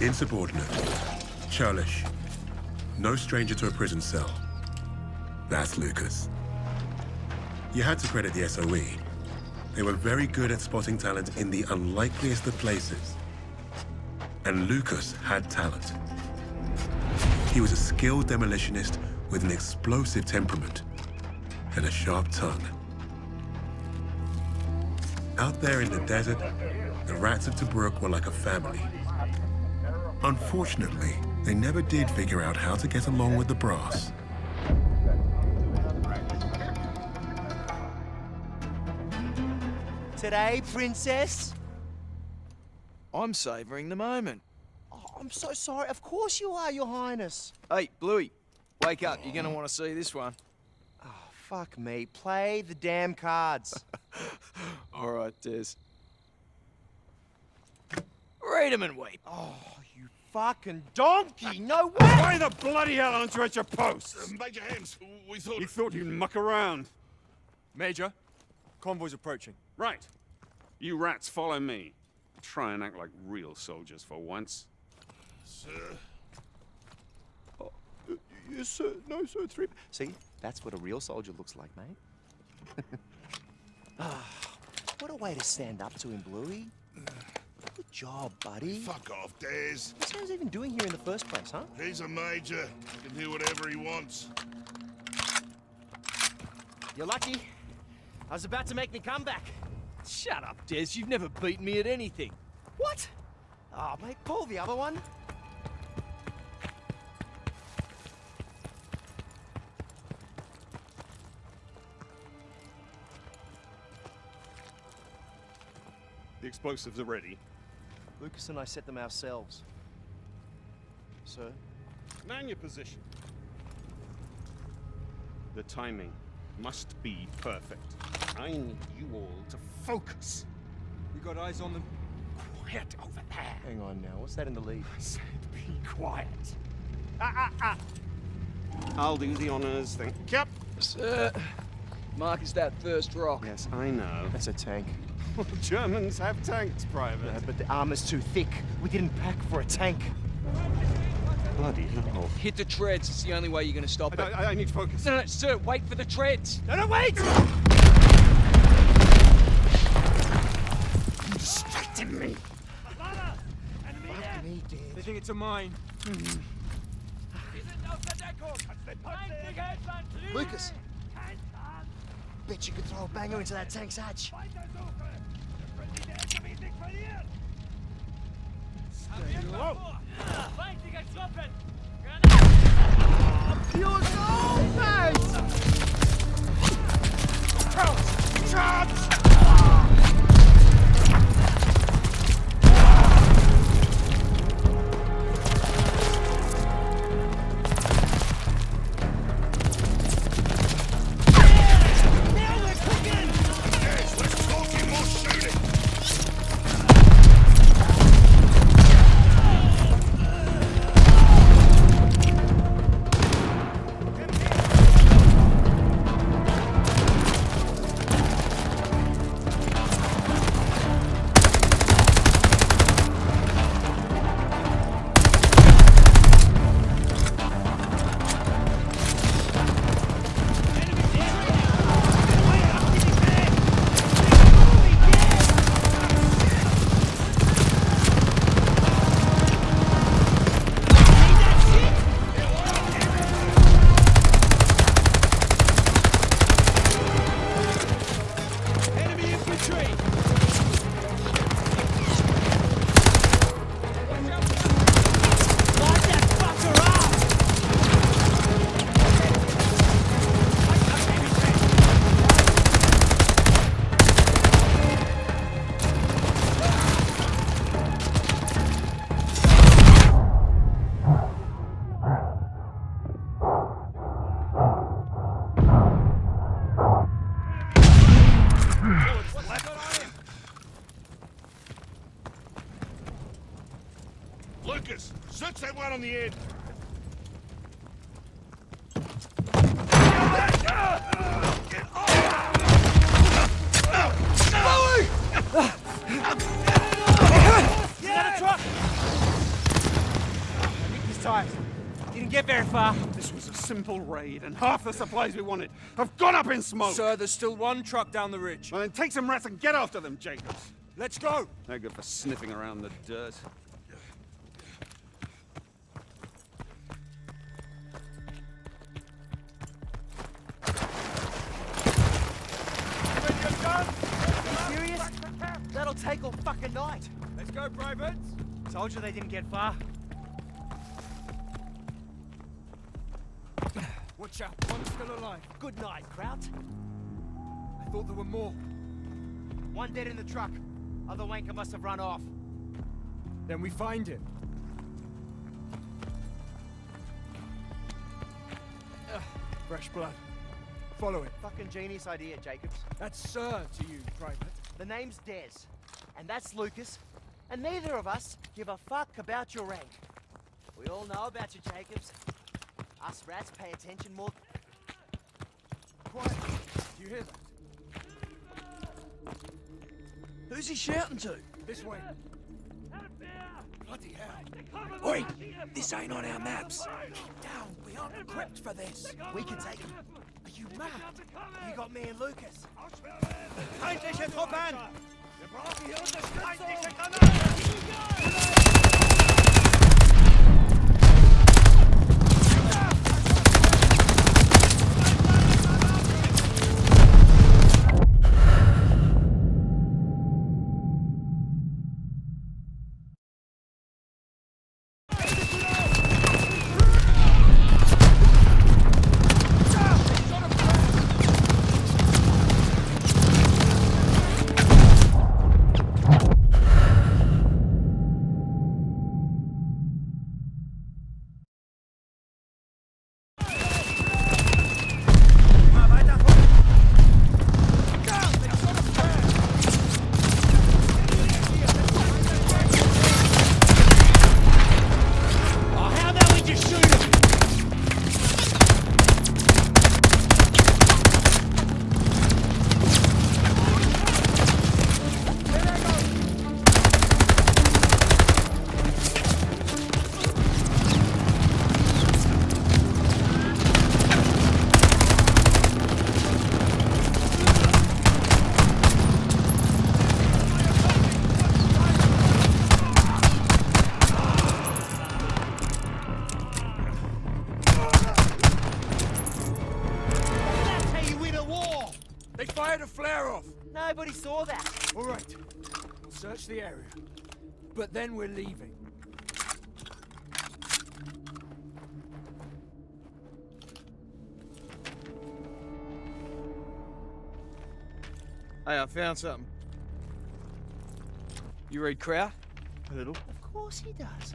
Insubordinate. Churlish. No stranger to a prison cell. That's Lucas. You had to credit the SOE. They were very good at spotting talent in the unlikeliest of places. And Lucas had talent. He was a skilled demolitionist with an explosive temperament and a sharp tongue. Out there in the desert, the rats of Tobruk were like a family. Unfortunately, they never did figure out how to get along with the brass. Today, princess? I'm savouring the moment. Oh, I'm so sorry. Of course you are, your highness. Hey, Bluey, wake up. You're gonna want to see this one. Oh, fuck me. Play the damn cards. All right, Des. Read 'em and weep. oh, you fucking donkey. No way. Why the bloody hell aren't you at your post? Major Hens, we thought... You thought you'd muck around. Major, convoy's approaching. Right. You rats follow me. Try and act like real soldiers for once. Sir, Yes, sir. No, sir. Three. See, that's what a real soldier looks like, mate. Ah, what a way to stand up to him, Bluey. Good job, buddy. fuck off, Des. What's he even doing here in the first place, huh? He's a major. He can do whatever he wants. You're lucky. I was about to make me comeback. Shut up, Des. You've never beaten me at anything. What? Oh, mate, pull the other one. The explosives are ready. Lucas and I set them ourselves. Sir? Man your position. The timing must be perfect. I need you all to focus. We got eyes on them. Quiet over there. Hang on now. What's that in the lead? I said be quiet. Ah, ah, ah. I'll do the honors, thank you. Sir, Mark is that first rock. Yes, I know. That's a tank. Germans have tanks, Private. Yeah, but the armor's too thick. We didn't pack for a tank. Bloody hell. Hit the treads. It's the only way you're gonna stop it. I, I, I need focus. No, no, sir, wait for the treads. No, no, wait! Distracting me. Fuck me, They think it's a mine. Hmm. Lucas! Bet you could throw a banger into that tank's hatch. Pure gold! Charles! Charles! Far. This was a simple raid, and half the supplies we wanted have gone up in smoke. Sir, there's still one truck down the ridge. Well, then take some rats and get after them, Jacobs. Let's go! No good for sniffing around the dirt. Serious? That'll take all fucking night. Let's go, privates! Told you they didn't get far. Watch out, one's still alive. Good night, Kraut. I thought there were more. One dead in the truck. Other wanker must have run off. Then we find him. Ugh, fresh blood. Follow it. Fucking genius idea, Jacobs. That's Sir to you, Private. The name's Des, and that's Lucas, and neither of us give a fuck about your rank. We all know about you, Jacobs. Us rats pay attention more. Quiet. Do you hear that? Who's he shouting to? This way. Bloody hell. Oi! This ain't on our maps. Down, we aren't equipped for this. We can take him. Are you mad? You got me and Lucas. Feindliche Truppen! That's how search the area. But then we're leaving. Hey, I found something. You read Kraut? A little. Of course he does.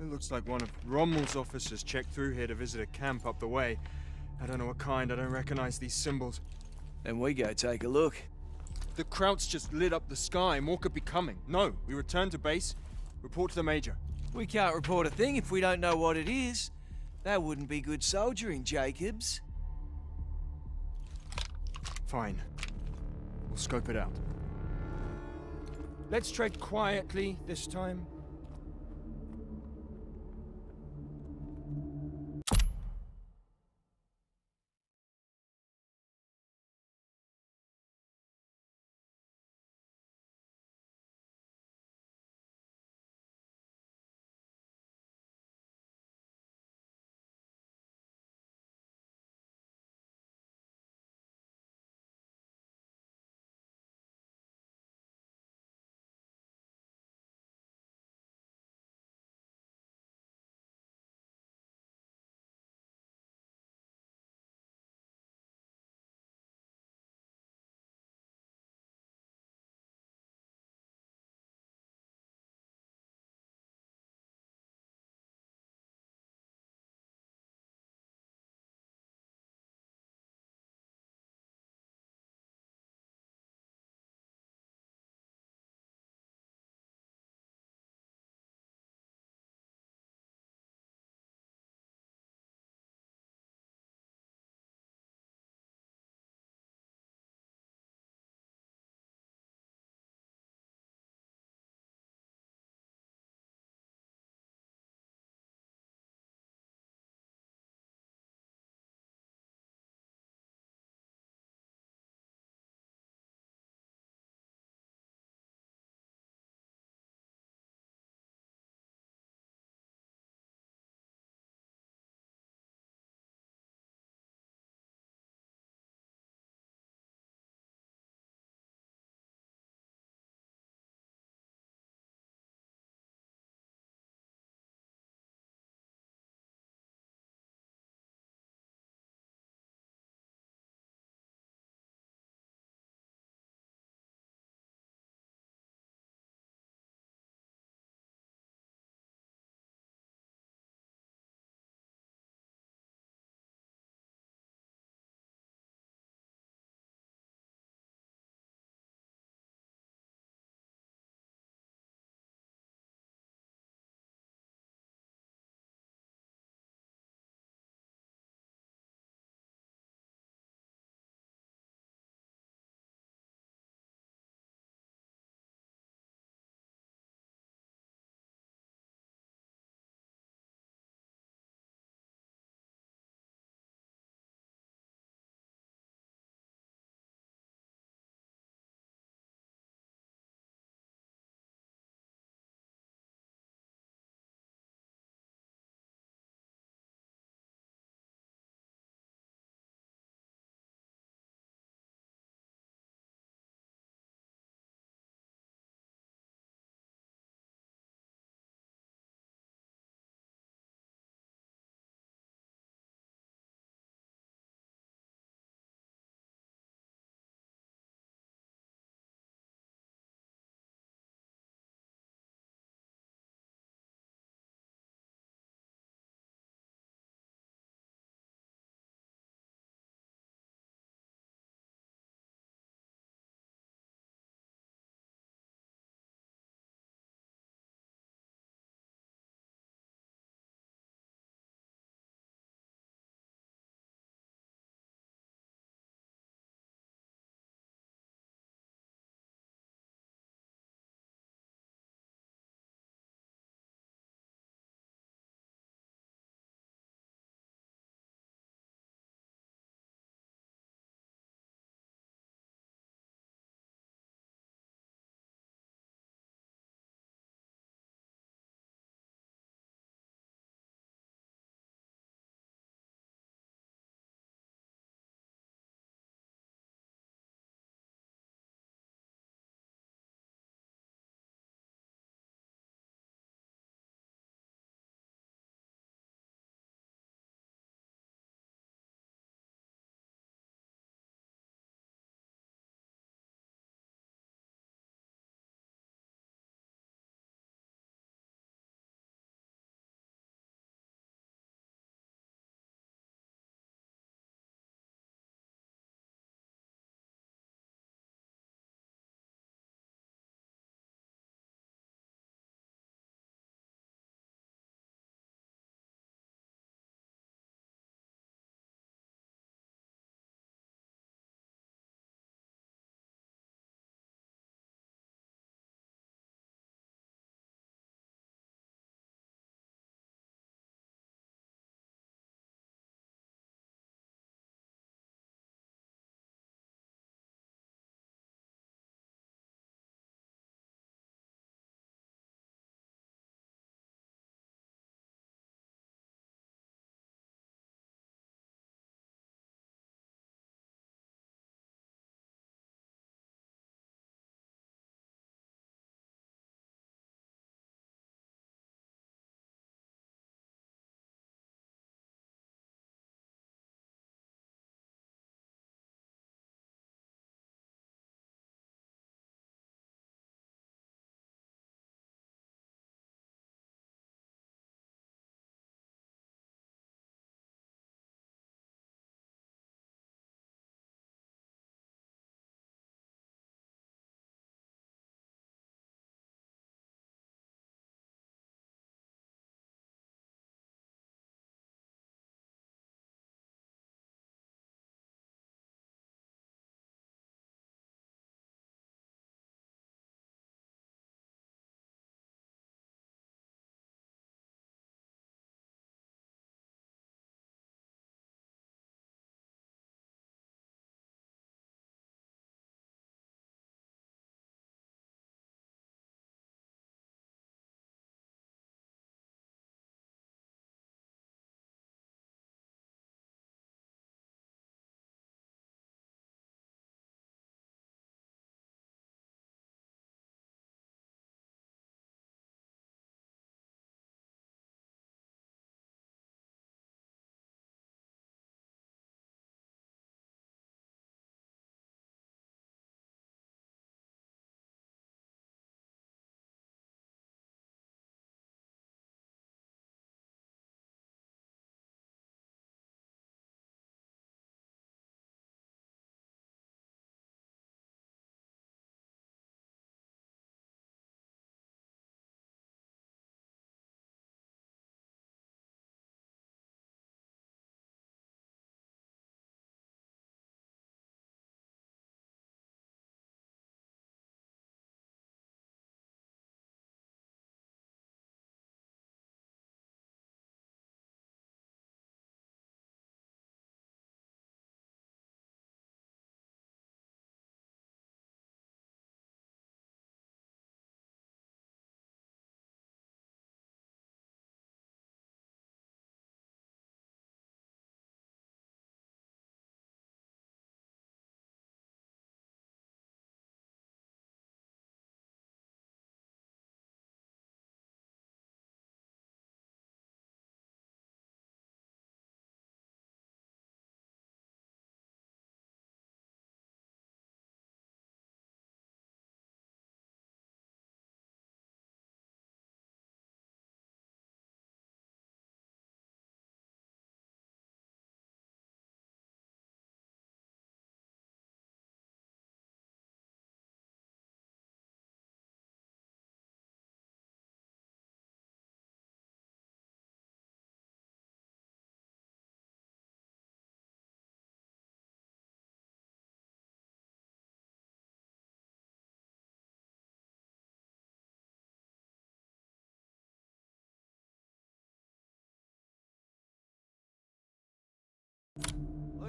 It looks like one of Rommel's officers checked through here to visit a camp up the way. I don't know what kind, I don't recognize these symbols. Then we go take a look. The Krauts just lit up the sky, more could be coming. No, we return to base, report to the Major. We can't report a thing if we don't know what it is. That wouldn't be good soldiering, Jacobs. Fine. We'll scope it out. Let's tread quietly this time.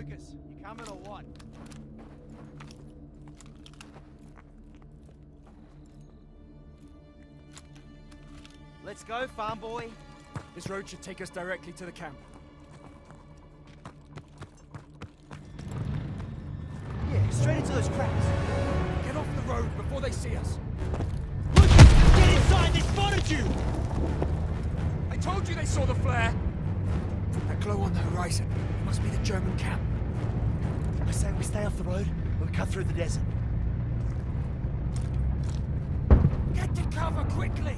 Lucas, you coming or what? Let's go, farm boy. This road should take us directly to the camp. Yeah, straight into those cracks. Get off the road before they see us. Get inside, they spotted you! I told you they saw the flare! That glow on the horizon it must be the German camp. I say we stay off the road and we cut through the desert. Get to cover quickly!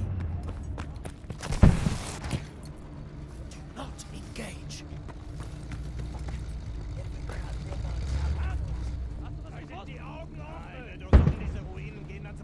Do not engage. die Augen offen! Du sollst diese Ruinen gehen dann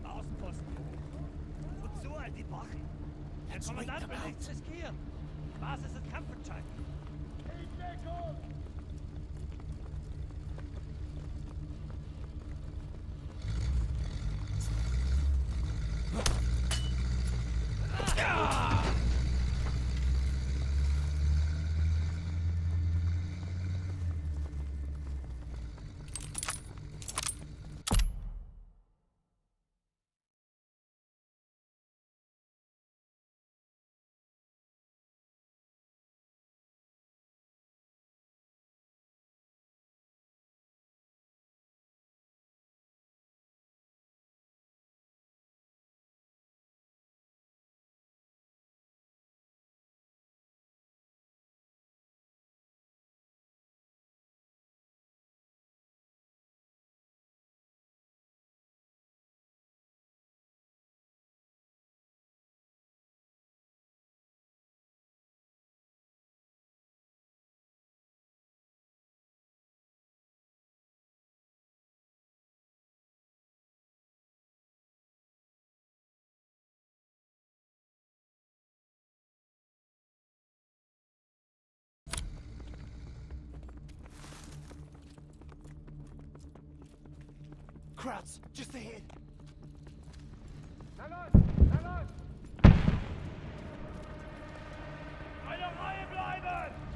Krauts, just ahead. Eine Reihe bleiben!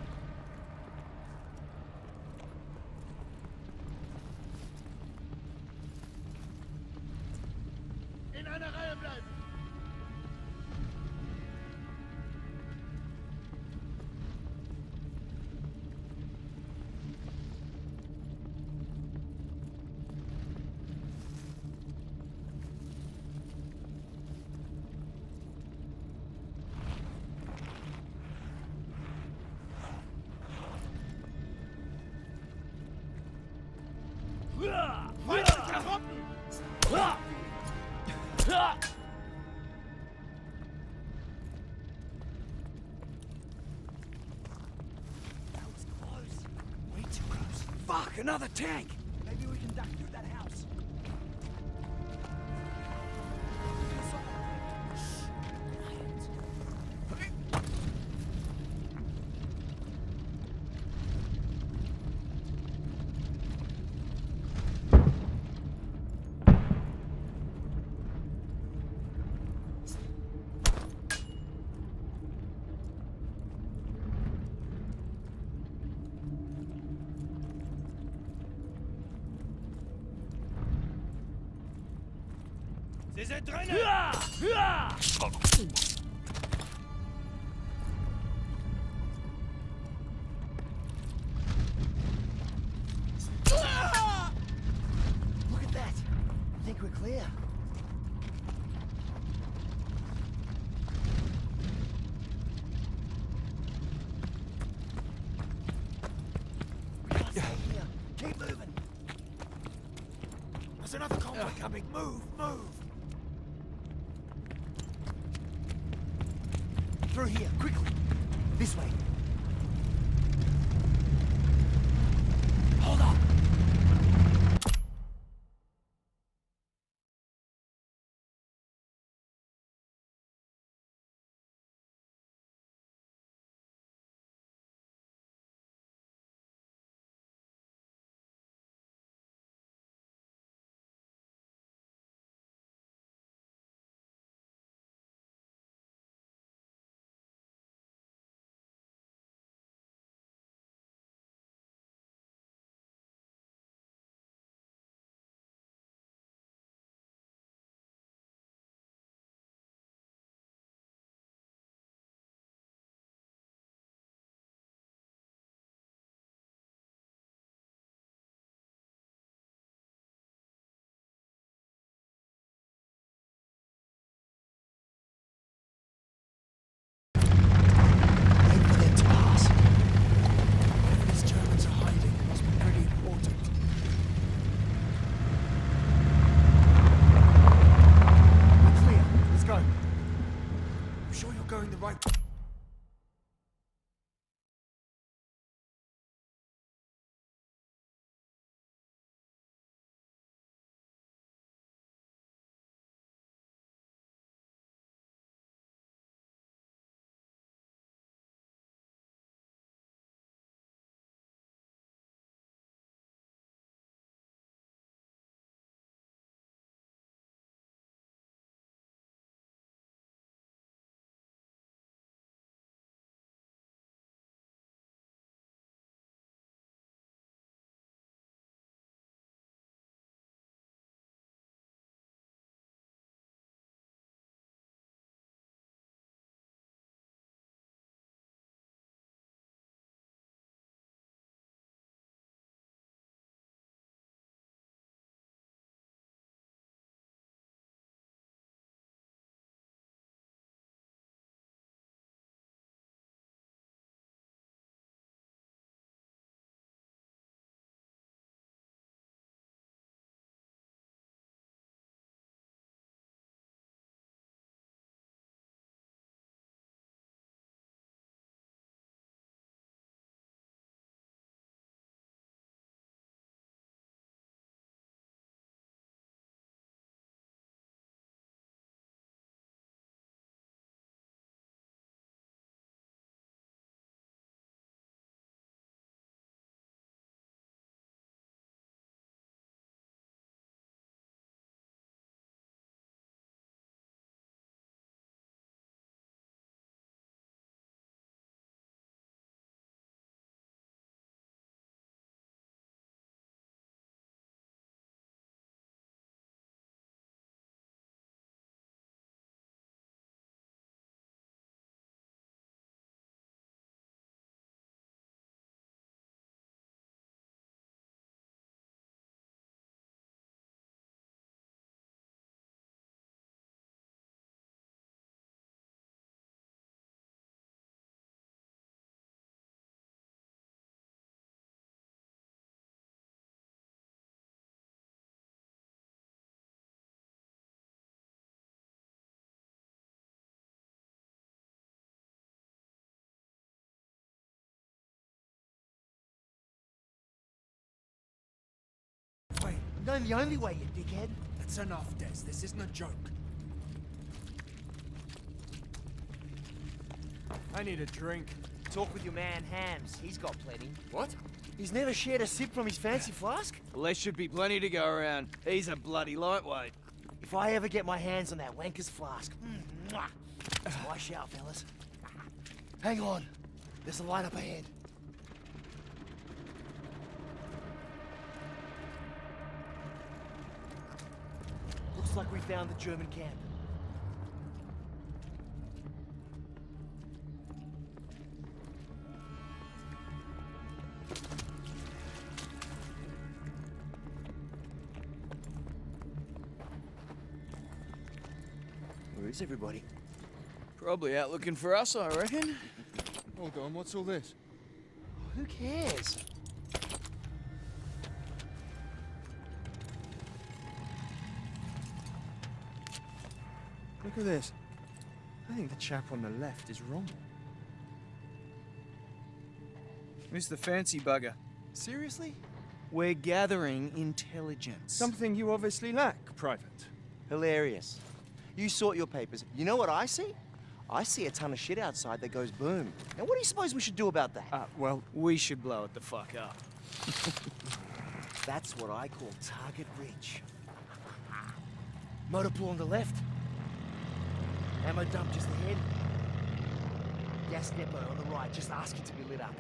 Fuck, another tank! Move, move! Through here, quickly. This way. Wait, No, the only way, you dickhead. that's enough, Des. This isn't a joke. I need a drink. Talk with your man, Hams. He's got plenty. What? He's never shared a sip from his fancy flask. Well, there should be plenty to go around. He's a bloody lightweight. If I ever get my hands on that wanker's flask, mm, mwah, that's my shout, fellas. Hang on. There's a light up ahead. Looks like we found the German camp. Where is everybody? Probably out looking for us, I reckon. Hold on, what's all this? Who cares? Look at this. I think the chap on the left is wrong. Who's the fancy bugger? Seriously? We're gathering intelligence. Something you obviously lack, Private. Hilarious. You sort your papers. You know what I see? I see a ton of shit outside that goes boom. Now, what do you suppose we should do about that? Uh, well, We should blow it the fuck up. That's what I call target reach. Motor pool on the left. Ammo dump just ahead. Gas depot on the right, just asking to be lit up.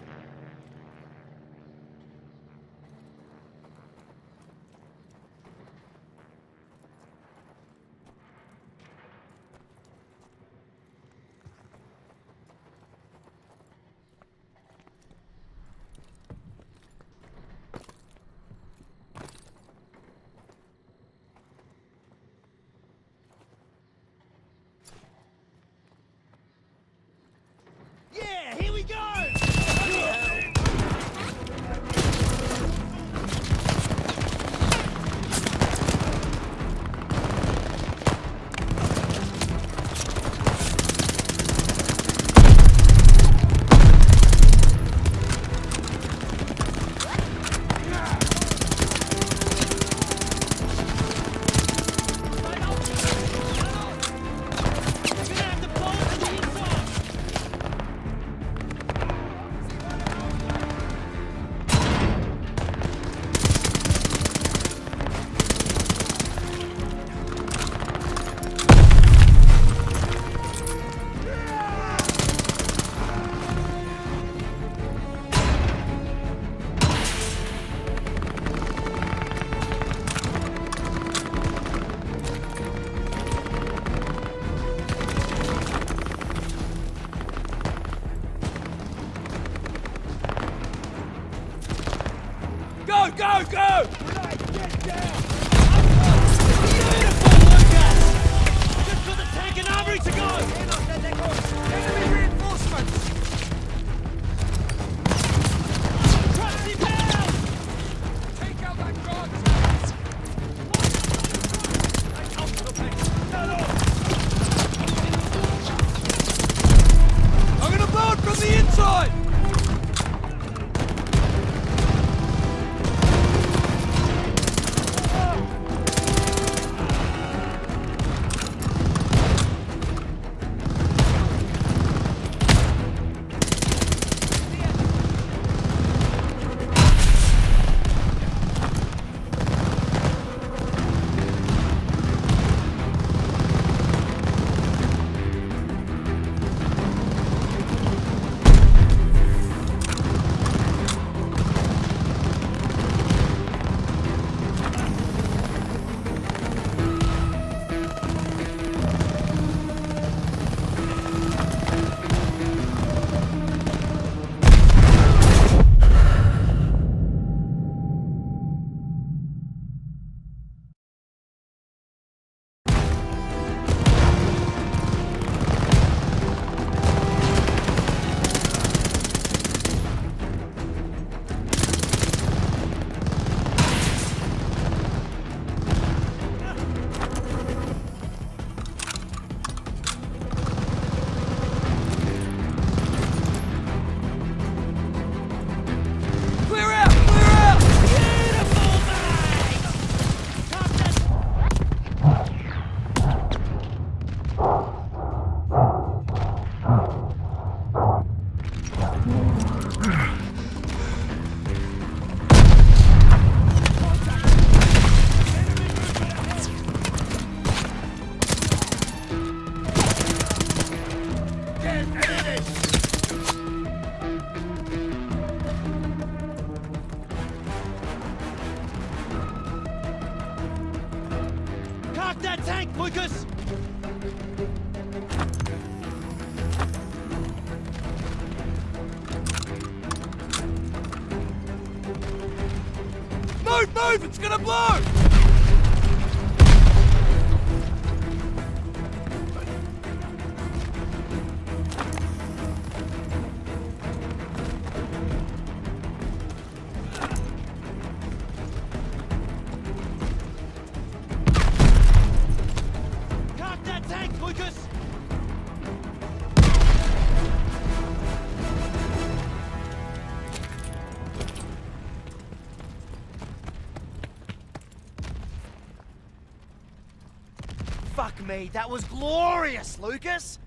Me, That was glorious, Lucas!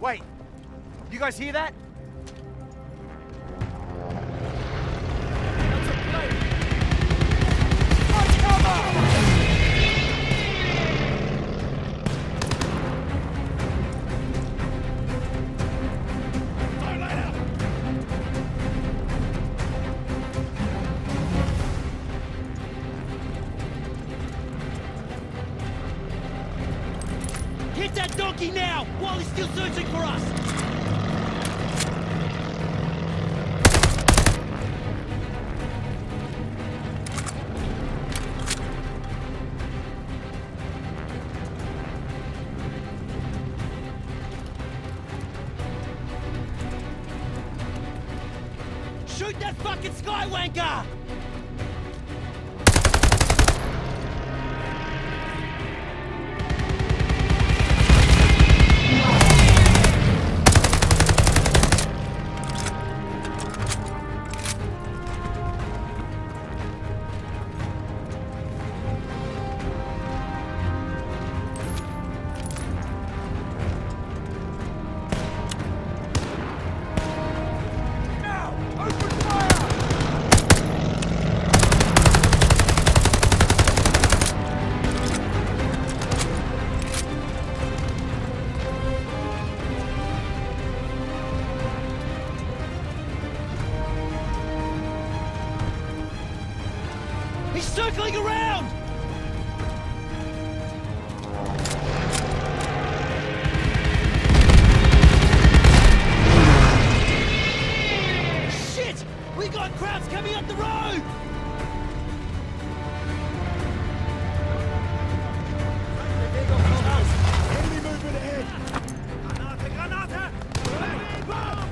Wait, you guys hear that? that fucking Skywanker! enemy up the road! Enemy movement ahead! Granate, granate!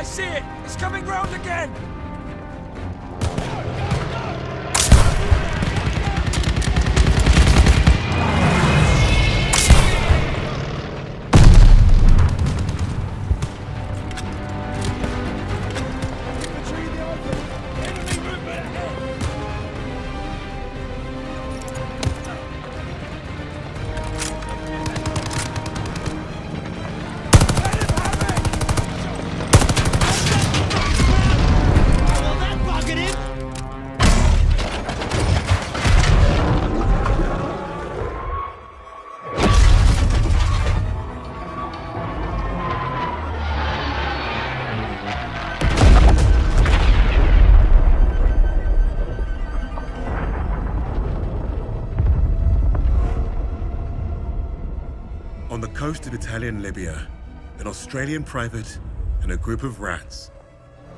I see it! It's coming round again! Coast of Italian Libya, an Australian private and a group of rats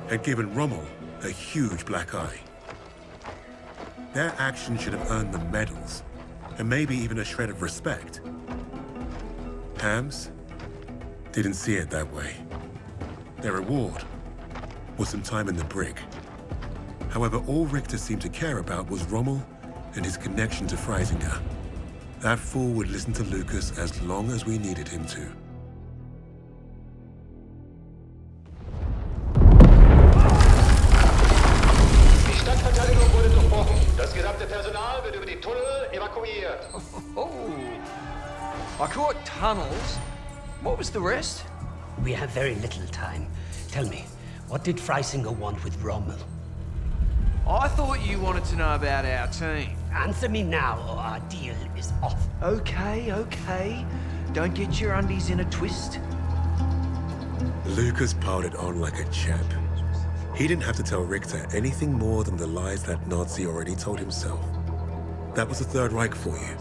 had given Rommel a huge black eye. Their action should have earned them medals, and maybe even a shred of respect. Hams didn't see it that way. Their reward was some time in the brig. However, all Richter seemed to care about was Rommel and his connection to Freisinger. That fool would listen to Lucas as long as we needed him to. Die Stadtverteidigung wurde durchbrochen. Das gesamte Personal wird über die Tunnel evakuiert. Oh. I caught tunnels. What was the rest? We have very little time. Tell me, what did Freisinger want with Rommel? I thought you wanted to know about our team. Answer me now, or our deal is off. Okay, okay. Don't get your undies in a twist. Lucas piled it on like a champ. He didn't have to tell Richter anything more than the lies that Nazi already told himself. That was the Third Reich for you.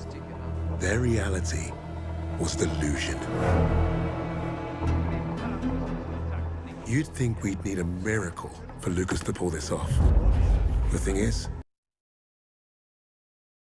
Their reality was delusion. You'd think we'd need a miracle for Lucas to pull this off. The thing is,